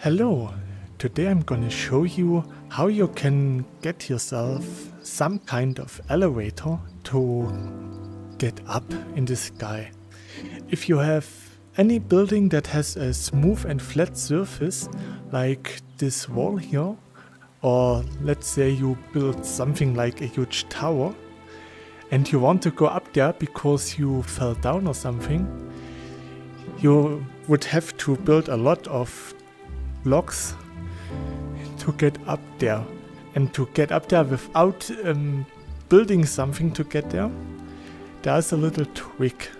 Hello, today I'm gonna show you how you can get yourself some kind of elevator to get up in the sky. If you have any building that has a smooth and flat surface like this wall here or let's say you build something like a huge tower and you want to go up there because you fell down or something you would have to build a lot of blocks to get up there. And to get up there without um, building something to get there, there's a little trick.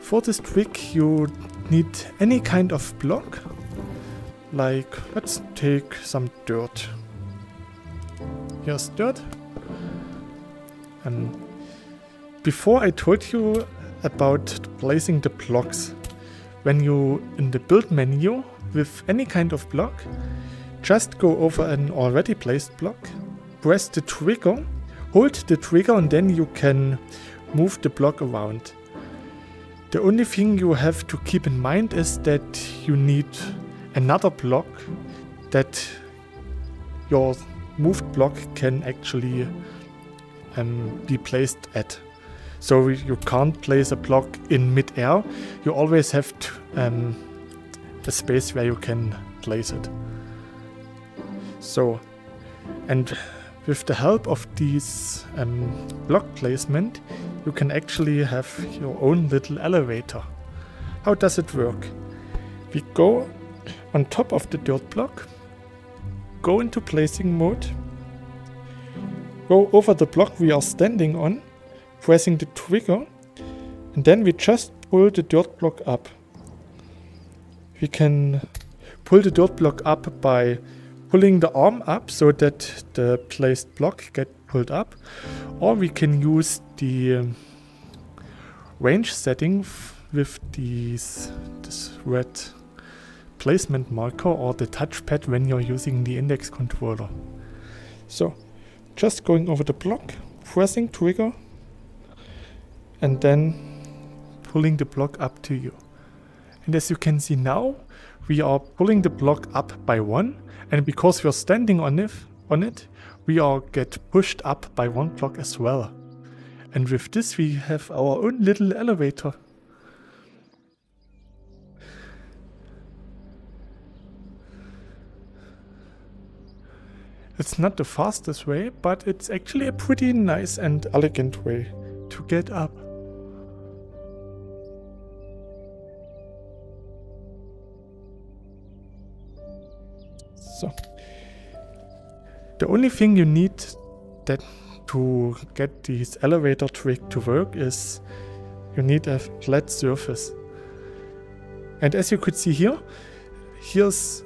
For this trick you need any kind of block, like let's take some dirt. Here's dirt. And before I told you about placing the blocks, when you in the build menu with any kind of block, just go over an already placed block, press the trigger, hold the trigger and then you can move the block around. The only thing you have to keep in mind is that you need another block that your moved block can actually um, be placed at. So you can't place a block in mid-air. You always have to, um, a space where you can place it. So, and with the help of these um, block placement, you can actually have your own little elevator. How does it work? We go on top of the dirt block, go into placing mode, go over the block we are standing on, pressing the trigger and then we just pull the dirt block up. We can pull the dirt block up by pulling the arm up so that the placed block get pulled up or we can use the um, range setting with these, this red placement marker or the touchpad when you're using the index controller. So just going over the block, pressing trigger and then pulling the block up to you. And as you can see now, we are pulling the block up by one, and because we're standing on it, on it, we are get pushed up by one block as well. And with this we have our own little elevator. It's not the fastest way, but it's actually a pretty nice and elegant way to get up. So. The only thing you need that to get this elevator trick to work is you need a flat surface. And as you could see here, here's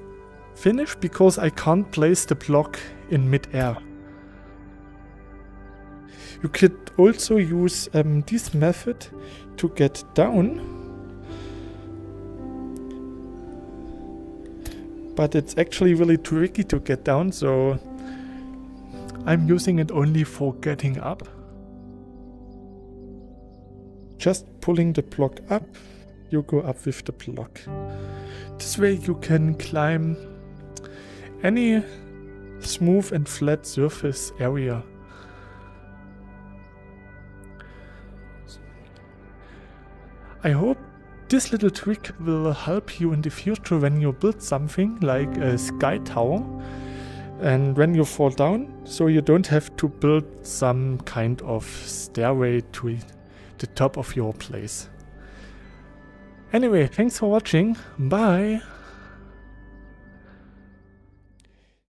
finished because I can't place the block in mid-air. You could also use um, this method to get down but it's actually really tricky to get down, so I'm using it only for getting up. Just pulling the block up, you go up with the block. This way you can climb any smooth and flat surface area. I hope this little trick will help you in the future when you build something like a sky tower and when you fall down so you don't have to build some kind of stairway to the top of your place. Anyway, thanks for watching, bye!